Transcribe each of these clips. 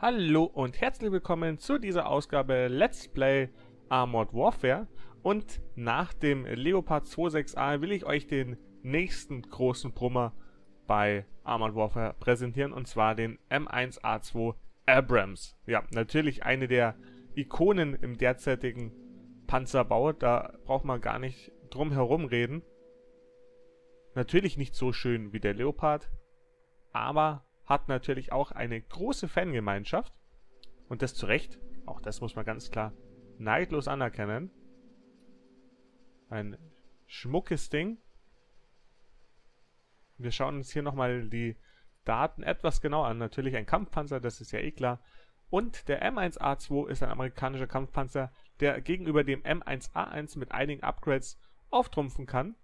Hallo und herzlich willkommen zu dieser Ausgabe Let's Play Armored Warfare. Und nach dem Leopard 26A will ich euch den nächsten großen Brummer bei Armored Warfare präsentieren, und zwar den M1A2 Abrams. Ja, natürlich eine der Ikonen im derzeitigen Panzerbau, da braucht man gar nicht drum herum reden. Natürlich nicht so schön wie der Leopard, aber hat natürlich auch eine große Fangemeinschaft. Und das zu Recht. Auch das muss man ganz klar neidlos anerkennen. Ein schmuckes Ding. Wir schauen uns hier nochmal die Daten etwas genau an. Natürlich ein Kampfpanzer, das ist ja eh klar. Und der M1A2 ist ein amerikanischer Kampfpanzer, der gegenüber dem M1A1 mit einigen Upgrades auftrumpfen kann.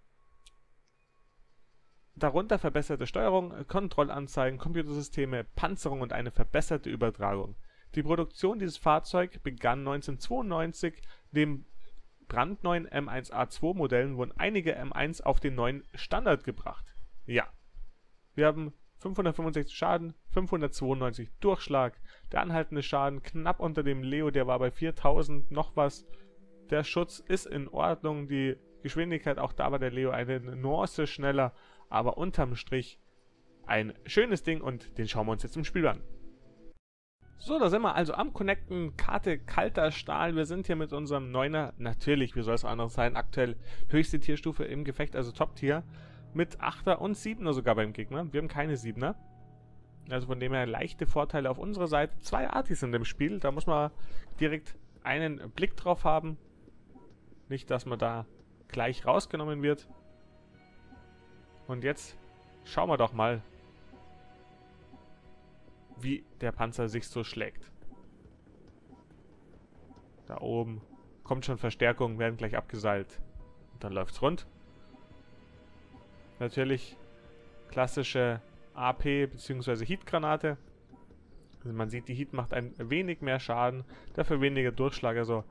Darunter verbesserte Steuerung, Kontrollanzeigen, Computersysteme, Panzerung und eine verbesserte Übertragung. Die Produktion dieses Fahrzeugs begann 1992, dem brandneuen M1A2 Modellen wurden einige M1 auf den neuen Standard gebracht. Ja, wir haben 565 Schaden, 592 Durchschlag, der anhaltende Schaden knapp unter dem Leo, der war bei 4000 noch was. Der Schutz ist in Ordnung, die Geschwindigkeit, auch da war der Leo eine Nuance schneller, aber unterm Strich ein schönes Ding und den schauen wir uns jetzt im Spiel an. So, da sind wir also am Connecten, Karte kalter Stahl. Wir sind hier mit unserem Neuner, natürlich, wie soll es anders sein, aktuell höchste Tierstufe im Gefecht, also Top-Tier, mit 8er und 7er sogar beim Gegner. Wir haben keine 7er. Also von dem her leichte Vorteile auf unserer Seite. Zwei Artis in dem Spiel, da muss man direkt einen Blick drauf haben. Nicht, dass man da gleich rausgenommen wird. Und jetzt schauen wir doch mal, wie der Panzer sich so schlägt. Da oben kommt schon Verstärkung, werden gleich abgeseilt. Und dann läuft's rund. Natürlich klassische AP bzw. Heat-Granate. Also man sieht, die Heat macht ein wenig mehr Schaden, dafür weniger Durchschlag. Also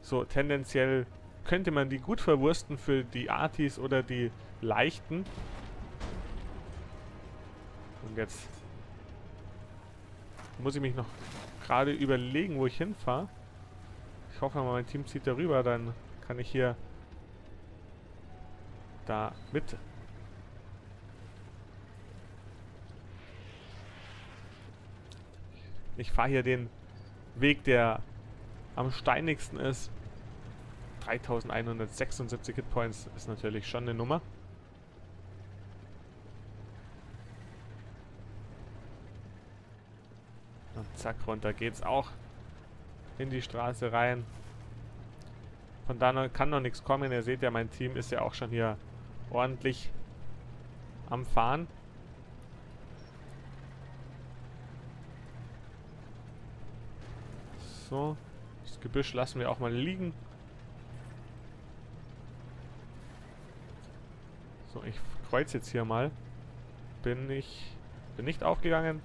so tendenziell könnte man die gut verwursten für die Artis oder die leichten. Und jetzt muss ich mich noch gerade überlegen, wo ich hinfahre. Ich hoffe mal, mein Team zieht darüber, dann kann ich hier da mit. Ich fahre hier den Weg, der am steinigsten ist. 3176 Hitpoints ist natürlich schon eine Nummer. Und zack, runter geht's auch in die Straße rein. Von da kann noch nichts kommen. Ihr seht ja, mein Team ist ja auch schon hier ordentlich am Fahren. So, das Gebüsch lassen wir auch mal liegen. Ich kreuze jetzt hier mal. Bin ich bin nicht aufgegangen.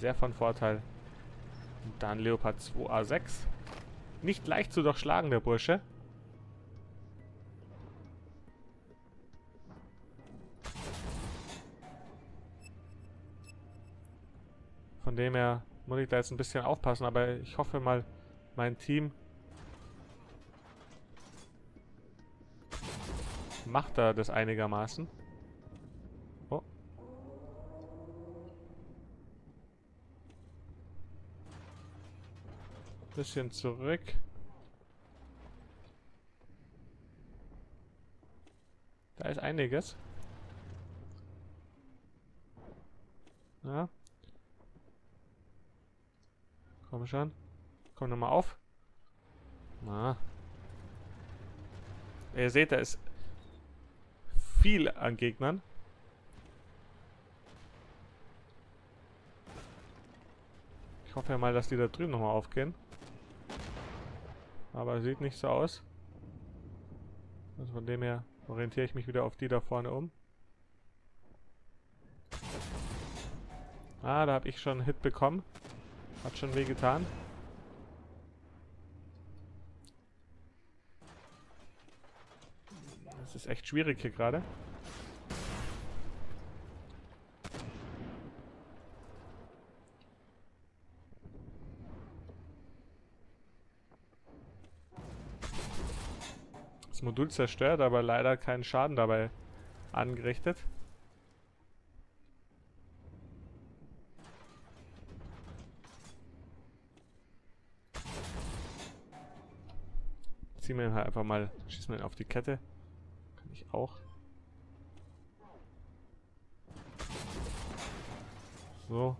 Sehr von Vorteil. Und dann Leopard 2A6. Nicht leicht zu durchschlagen, der Bursche. Von dem her muss ich da jetzt ein bisschen aufpassen, aber ich hoffe mal, mein Team macht er das einigermaßen. Oh. Bisschen zurück. Da ist einiges. Ja. Komm schon. Komm nochmal auf. Na. Ihr seht, da ist viel an Gegnern. Ich hoffe ja mal, dass die da drüben nochmal aufgehen. Aber sieht nicht so aus. Also von dem her orientiere ich mich wieder auf die da vorne um. Ah, da habe ich schon einen Hit bekommen. Hat schon weh getan. ist echt schwierig hier gerade. Das Modul zerstört, aber leider keinen Schaden dabei angerichtet. ziehen wir ihn halt einfach mal, schießen wir ihn auf die Kette. Ich auch. So.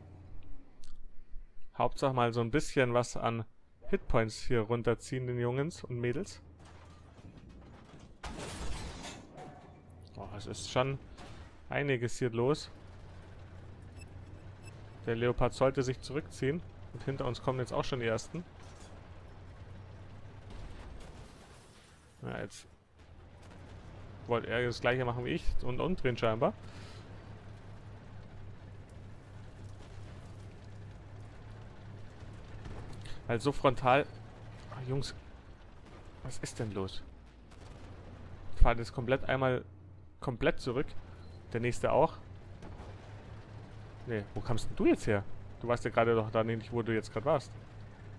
Hauptsache mal so ein bisschen was an Hitpoints hier runterziehen, den Jungs und Mädels. Oh, es ist schon einiges hier los. Der Leopard sollte sich zurückziehen. Und hinter uns kommen jetzt auch schon die ersten. Ja, jetzt wollte er das gleiche machen wie ich und umdrehen scheinbar. Weil so frontal... Ach, Jungs, was ist denn los? Ich fahre jetzt komplett einmal komplett zurück. Der nächste auch. Nee, wo kamst denn du jetzt her? Du warst ja gerade doch da nicht, wo du jetzt gerade warst.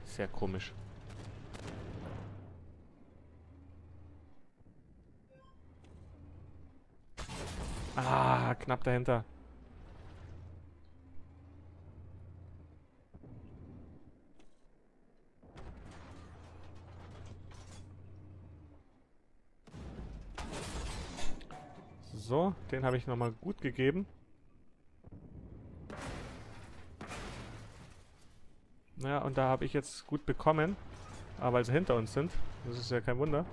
Sehr komisch. Knapp dahinter. So, den habe ich nochmal gut gegeben. Ja, und da habe ich jetzt gut bekommen. Aber weil sie hinter uns sind. Das ist ja kein Wunder.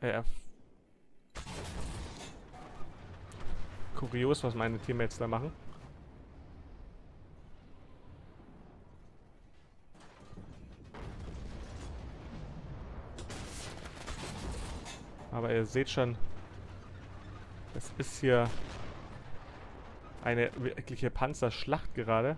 Äh, kurios, was meine Teammates da machen. Aber ihr seht schon, es ist hier eine wirkliche Panzerschlacht gerade.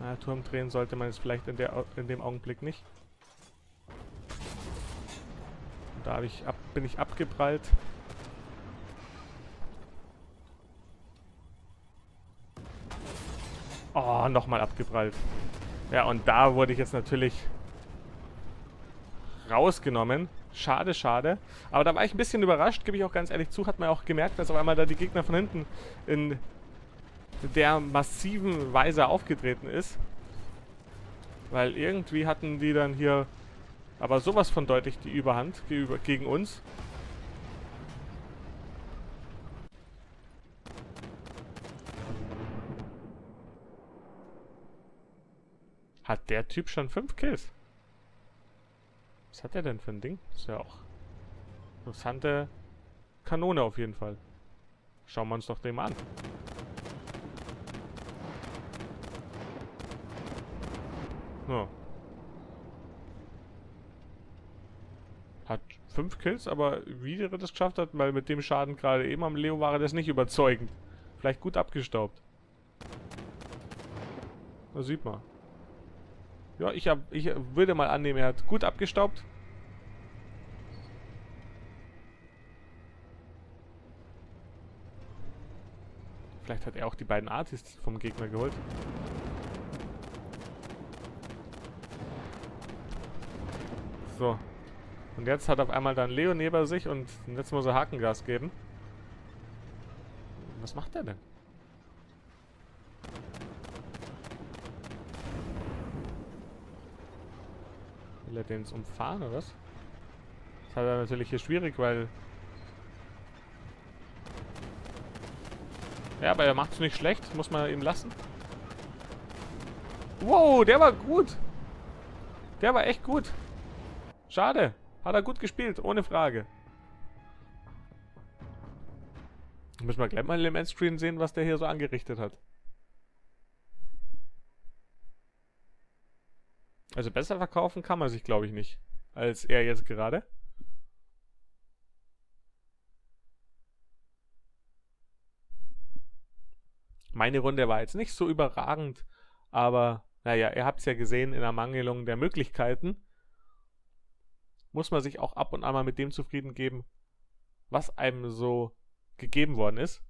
Na, Turm drehen sollte man es vielleicht in, der, in dem Augenblick nicht. Und da ich ab, bin ich abgeprallt. Oh, nochmal abgeprallt. Ja, und da wurde ich jetzt natürlich rausgenommen. Schade, schade. Aber da war ich ein bisschen überrascht, gebe ich auch ganz ehrlich zu. Hat man auch gemerkt, dass auf einmal da die Gegner von hinten in der massiven Weise aufgetreten ist. Weil irgendwie hatten die dann hier aber sowas von deutlich die Überhand gegen uns. Hat der Typ schon fünf Kills? Was hat er denn für ein Ding? ist ja auch interessante Kanone auf jeden Fall. Schauen wir uns doch den mal an. So. Hat fünf Kills, aber wie der das geschafft hat, weil mit dem Schaden gerade eben am Leo war das nicht überzeugend. Vielleicht gut abgestaubt. Da sieht man. Ja, ich, hab, ich würde mal annehmen, er hat gut abgestaubt. Vielleicht hat er auch die beiden Artists vom Gegner geholt. So. Und jetzt hat auf einmal dann Leo neben sich und jetzt muss er Hakengas geben. Was macht er denn? Will er den jetzt umfahren oder was? Das hat er natürlich hier schwierig, weil... Ja, aber er macht es nicht schlecht. Muss man ihm lassen. Wow, der war gut. Der war echt gut. Schade. Hat er gut gespielt, ohne Frage. Müssen wir gleich mal im Endscreen sehen, was der hier so angerichtet hat. Also besser verkaufen kann man sich, glaube ich, nicht. Als er jetzt gerade. Meine Runde war jetzt nicht so überragend, aber naja, ihr habt es ja gesehen, in Ermangelung der Möglichkeiten muss man sich auch ab und an mal mit dem zufrieden geben, was einem so gegeben worden ist.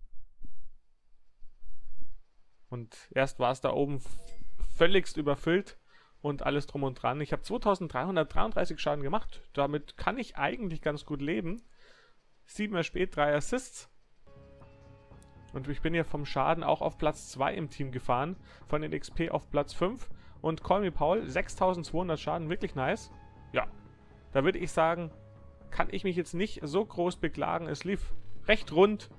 Und erst war es da oben völligst überfüllt und alles drum und dran. Ich habe 2333 Schaden gemacht. Damit kann ich eigentlich ganz gut leben. 7er spät, 3 Assists. Und ich bin hier vom Schaden auch auf Platz 2 im Team gefahren. Von den XP auf Platz 5. Und Call Me Paul, 6200 Schaden, wirklich nice. Ja, da würde ich sagen, kann ich mich jetzt nicht so groß beklagen. Es lief recht rund,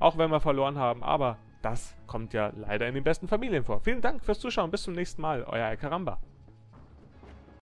auch wenn wir verloren haben. Aber das kommt ja leider in den besten Familien vor. Vielen Dank fürs Zuschauen. Bis zum nächsten Mal. Euer Karamba.